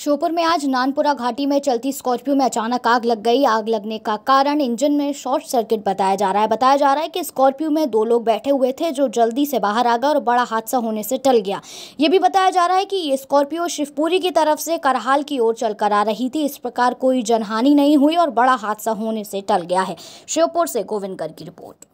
श्योपुर में आज नानपुरा घाटी में चलती स्कॉर्पियो में अचानक आग लग गई। आग लगने का कारण इंजन में शॉर्ट सर्किट बताया जा रहा है। बताया जा रहा है कि स्कॉर्पियो में दो लोग बैठे हुए थे जो जल्दी से बाहर आ गए और बड़ा हादसा होने से टल गया। ये भी बताया जा रहा है कि ये स्कॉर्पियो शिवपुरी की तरफ़ से करहाल की ओर चलकर आ रही थी। इस प्रकार कोई जनहानि नहीं हुई और बड़ा हादसा होने से टल गया है। श्योपुर से गोविंद गर्ग की रिपोर्ट।